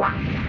Wow.